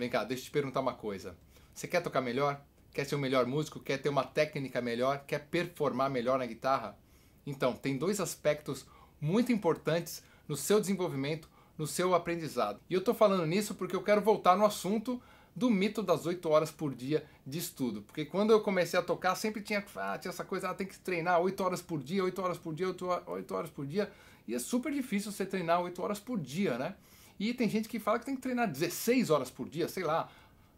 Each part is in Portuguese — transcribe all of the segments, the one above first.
Vem cá, deixa eu te perguntar uma coisa. Você quer tocar melhor? Quer ser o melhor músico? Quer ter uma técnica melhor? Quer performar melhor na guitarra? Então, tem dois aspectos muito importantes no seu desenvolvimento, no seu aprendizado. E eu estou falando nisso porque eu quero voltar no assunto do mito das 8 horas por dia de estudo. Porque quando eu comecei a tocar, sempre tinha, ah, tinha essa coisa, ah, tem que treinar 8 horas por dia, 8 horas por dia, 8 horas por dia. E é super difícil você treinar 8 horas por dia, né? E tem gente que fala que tem que treinar 16 horas por dia, sei lá,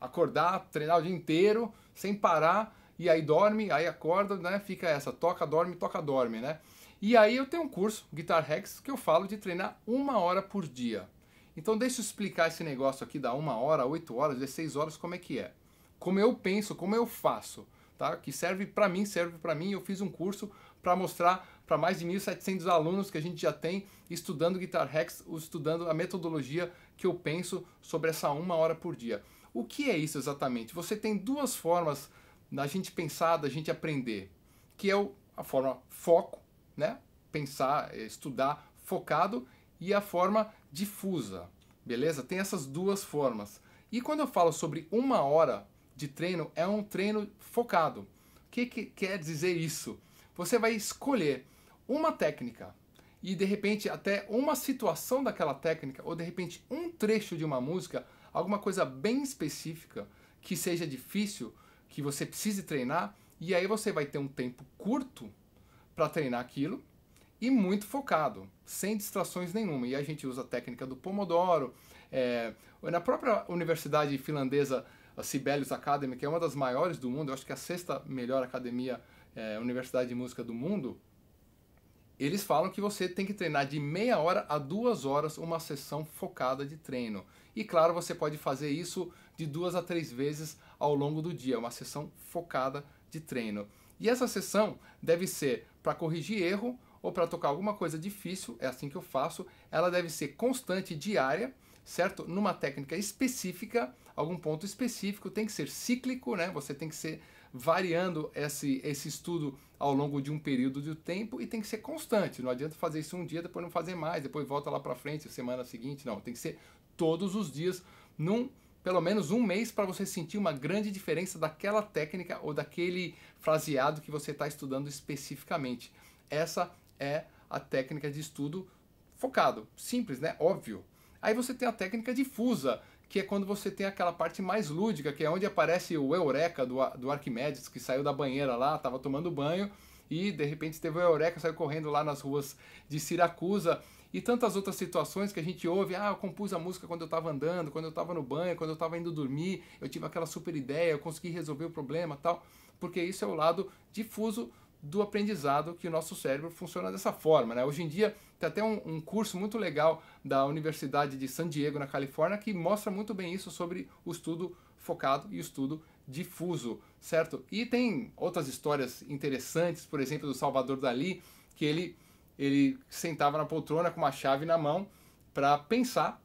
acordar, treinar o dia inteiro, sem parar, e aí dorme, aí acorda, né? Fica essa, toca, dorme, toca, dorme, né? E aí eu tenho um curso, Guitar Hacks, que eu falo de treinar uma hora por dia. Então deixa eu explicar esse negócio aqui da uma hora, oito horas, 16 horas, como é que é. Como eu penso, como eu faço, tá? Que serve para mim, serve para mim. Eu fiz um curso para mostrar para mais de 1.700 alunos que a gente já tem estudando Guitar Hacks, estudando a metodologia que eu penso sobre essa uma hora por dia. O que é isso exatamente? Você tem duas formas da gente pensar, da gente aprender, que é a forma foco, né? Pensar, estudar focado e a forma difusa, beleza? Tem essas duas formas. E quando eu falo sobre uma hora de treino, é um treino focado. O que, que quer dizer isso? Você vai escolher uma técnica e de repente até uma situação daquela técnica, ou de repente um trecho de uma música, alguma coisa bem específica que seja difícil, que você precise treinar, e aí você vai ter um tempo curto para treinar aquilo e muito focado, sem distrações nenhuma. E a gente usa a técnica do Pomodoro. É, na própria universidade finlandesa, a Sibelius Academy, que é uma das maiores do mundo, eu acho que é a sexta melhor academia, é, universidade de música do mundo, eles falam que você tem que treinar de meia hora a duas horas uma sessão focada de treino. E claro, você pode fazer isso de duas a três vezes ao longo do dia, uma sessão focada de treino. E essa sessão deve ser para corrigir erro ou para tocar alguma coisa difícil, é assim que eu faço, ela deve ser constante diária, certo? Numa técnica específica, algum ponto específico, tem que ser cíclico, né? Você tem que ser variando esse, esse estudo ao longo de um período de tempo e tem que ser constante. Não adianta fazer isso um dia, depois não fazer mais, depois volta lá para frente, semana seguinte, não. Tem que ser todos os dias, num pelo menos um mês para você sentir uma grande diferença daquela técnica ou daquele fraseado que você está estudando especificamente. Essa é a técnica de estudo focado, simples, né? Óbvio. Aí você tem a técnica difusa, que é quando você tem aquela parte mais lúdica, que é onde aparece o Eureka do, do Arquimedes, que saiu da banheira lá, estava tomando banho e de repente teve o Eureka, saiu correndo lá nas ruas de Siracusa e tantas outras situações que a gente ouve, ah, eu compus a música quando eu estava andando, quando eu estava no banho, quando eu estava indo dormir, eu tive aquela super ideia, eu consegui resolver o problema tal, porque isso é o lado difuso do aprendizado que o nosso cérebro funciona dessa forma. Né? Hoje em dia tem até um, um, curso muito legal da Universidade de San Diego, na Califórnia, que mostra muito bem isso sobre o estudo focado e o estudo difuso, certo? E tem outras histórias interessantes, por exemplo, do Salvador Dali, que ele, ele sentava na poltrona com uma chave na mão para pensar,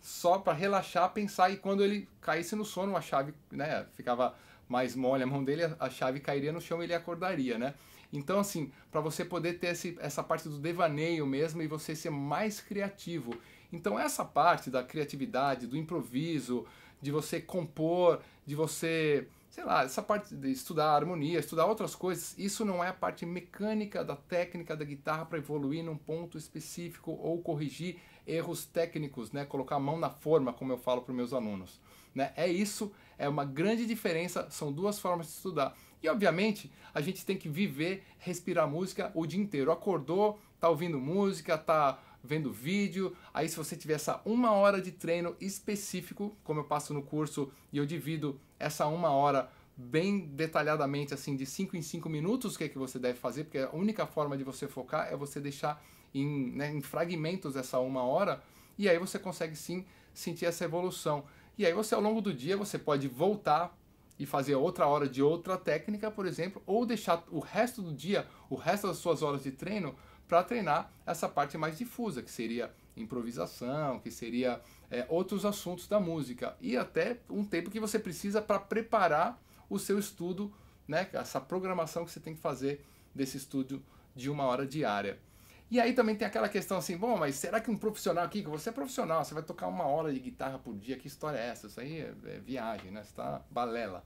só para relaxar, pensar, e quando ele caísse no sono, a chave né, ficava mais mole a mão dele, a chave cairia no chão e ele acordaria, né? Então, assim, para você poder ter esse, essa parte do devaneio mesmo e você ser mais criativo. Então, essa parte da criatividade, do improviso, de você compor, de você, sei lá, essa parte de estudar harmonia, estudar outras coisas, isso não é a parte mecânica da técnica da guitarra para evoluir num ponto específico ou corrigir erros técnicos, né? Colocar a mão na forma, como eu falo para meus alunos. Né? É isso, é uma grande diferença, são duas formas de estudar. E obviamente a gente tem que viver, respirar música o dia inteiro. Acordou, tá ouvindo música, tá vendo vídeo. Aí se você tiver essa uma hora de treino específico, como eu passo no curso e eu divido essa uma hora bem detalhadamente, assim, de 5 em 5 minutos, o que, é que você deve fazer, porque a única forma de você focar é você deixar em, né, em fragmentos essa uma hora, e aí você consegue sim sentir essa evolução. E aí você ao longo do dia você pode voltar e fazer outra hora de outra técnica, por exemplo, ou deixar o resto do dia, o resto das suas horas de treino para treinar essa parte mais difusa, que seria improvisação, que seria é, outros assuntos da música e até um tempo que você precisa para preparar o seu estudo, né, essa programação que você tem que fazer desse estudo de uma hora diária. E aí também tem aquela questão assim, bom, mas será que um profissional aqui, que você é profissional, você vai tocar uma hora de guitarra por dia, que história é essa? Isso aí é, é viagem, né? Você tá balela.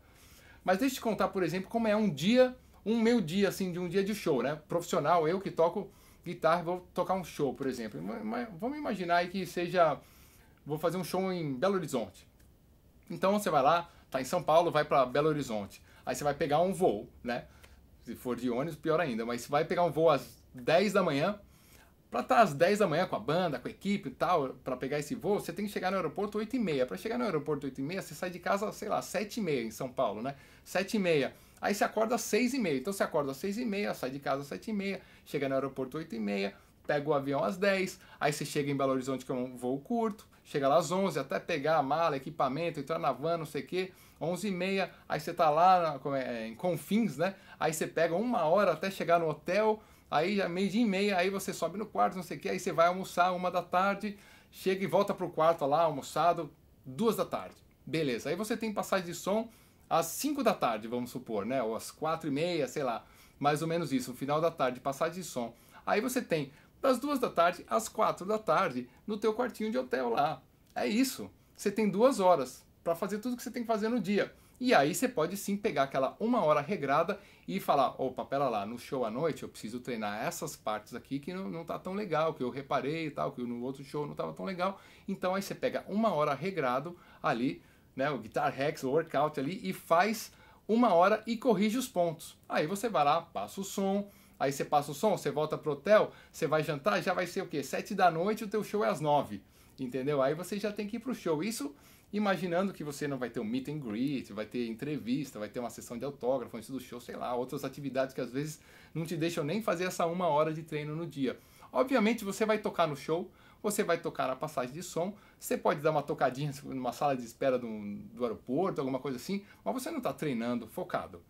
Mas deixa eu te contar, por exemplo, como é um dia, um meu dia, assim, de um dia de show, né? Profissional, eu que toco guitarra, vou tocar um show, por exemplo. Mas, vamos imaginar aí que seja, vou fazer um show em Belo Horizonte. Então você vai lá, tá em São Paulo, vai para Belo Horizonte. Aí você vai pegar um voo, né? Se for de ônibus, pior ainda. Mas você vai pegar um voo às 10 da manhã, para estar tá às 10 da manhã com a banda, com a equipe e tal, para pegar esse voo, você tem que chegar no aeroporto 8 e meia. Para chegar no aeroporto 8 e meia, você sai de casa, sei lá, 7 e meia em São Paulo, né? 7 e meia. Aí você acorda às 6 e meia. Então você acorda às 6 e meia, sai de casa às 7 e meia, chega no aeroporto 8 e meia, pega o avião às 10, aí você chega em Belo Horizonte, que é um voo curto, chega lá às 11, até pegar a mala, equipamento, entrar na van, não sei o quê, 11 e meia, aí você tá lá é, em Confins, né? Aí você pega uma hora até chegar no hotel, aí já meio dia e meia, aí você sobe no quarto, não sei o que, aí você vai almoçar uma da tarde, chega e volta pro quarto lá, almoçado, duas da tarde. Beleza, aí você tem passagem de som às 5 da tarde, vamos supor, né? Ou às quatro e meia, sei lá, mais ou menos isso, final da tarde, passagem de som. Aí você tem das duas da tarde às quatro da tarde no teu quartinho de hotel lá. É isso. Você tem duas horas para fazer tudo que você tem que fazer no dia. E aí você pode sim pegar aquela uma hora regrada e falar, opa, pera lá, no show à noite eu preciso treinar essas partes aqui que não, não tá tão legal, que eu reparei e tal, que no outro show não tava tão legal. Então aí você pega uma hora regrado ali, né, o Guitar Hacks, o workout ali, e faz uma hora e corrige os pontos. Aí você vai lá, passa o som, aí você passa o som, você volta pro hotel, você vai jantar, já vai ser o quê? Sete da noite, o teu show é às nove, entendeu? Aí você já tem que ir pro show. Isso imaginando que você não vai ter um meet and greet, vai ter entrevista, vai ter uma sessão de autógrafo antes do show, sei lá, outras atividades que às vezes não te deixam nem fazer essa uma hora de treino no dia. Obviamente você vai tocar no show, você vai tocar na passagem de som, você pode dar uma tocadinha numa sala de espera do, do aeroporto, alguma coisa assim, mas você não está treinando focado.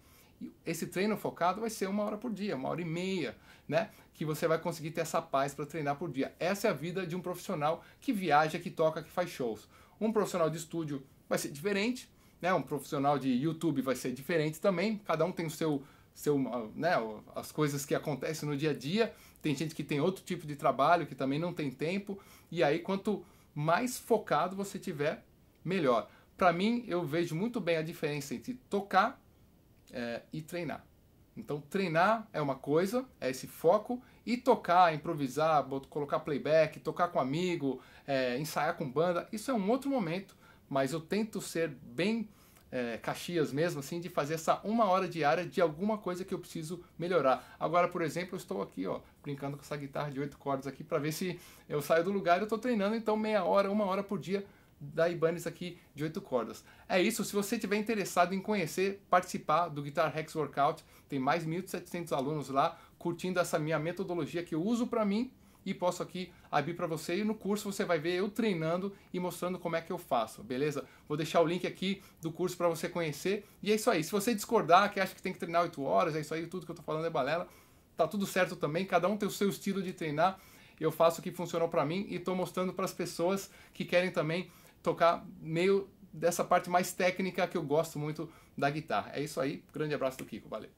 Esse treino focado vai ser uma hora por dia, uma hora e meia, né? Que você vai conseguir ter essa paz para treinar por dia. Essa é a vida de um profissional que viaja, que toca, que faz shows. Um profissional de estúdio vai ser diferente, né? Um profissional de YouTube vai ser diferente também. Cada um tem o seu, seu, né? As coisas que acontecem no dia a dia. Tem gente que tem outro tipo de trabalho que também não tem tempo. E aí, quanto mais focado você tiver, melhor. Para mim, eu vejo muito bem a diferença entre tocar é, e treinar. Então, treinar é uma coisa, é esse foco, e tocar, improvisar, colocar playback, tocar com amigo, é, ensaiar com banda, isso é um outro momento, mas eu tento ser bem é, Caxias mesmo, assim, de fazer essa uma hora diária de alguma coisa que eu preciso melhorar. Agora, por exemplo, eu estou aqui, ó, brincando com essa guitarra de oito cordas aqui para ver se eu saio do lugar eu estou treinando, então meia hora, uma hora por dia da Ibanez aqui de oito cordas. É isso, se você tiver interessado em conhecer, participar do Guitar Hacks Workout, tem mais 1.700 alunos lá curtindo essa minha metodologia que eu uso para mim e posso aqui abrir para você e no curso você vai ver eu treinando e mostrando como é que eu faço, beleza? Vou deixar o link aqui do curso para você conhecer e é isso aí. Se você discordar, que acha que tem que treinar 8 horas, é isso aí, tudo que eu tô falando é balela, tá tudo certo também, cada um tem o seu estilo de treinar. Eu faço o que funcionou para mim e estou mostrando para as pessoas que querem também tocar meio dessa parte mais técnica que eu gosto muito da guitarra. É isso aí, grande abraço do Kiko, valeu.